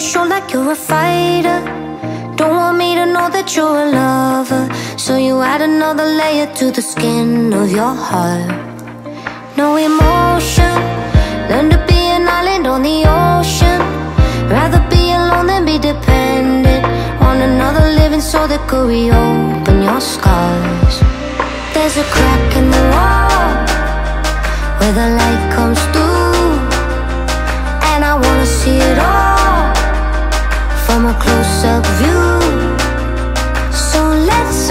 show like you're a fighter. Don't want me to know that you're a lover. So you add another layer to the skin of your heart. No emotion. Learn to be an island on the ocean. Rather be alone than be dependent on another living soul that could reopen your scars. There's a crack in the wall where the light comes through, and I wanna see it all from a close-up view. So let's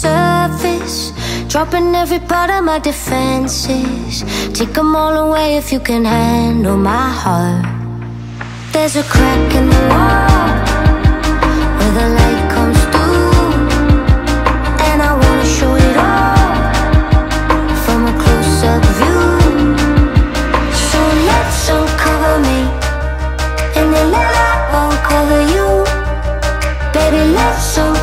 surface Dropping every part of my defenses. Take them all away if you can handle my heart. There's a crack in the wall Where the light comes through And I wanna show it all From a close-up view. So let's uncover me And then let won't cover you. Baby, let's uncover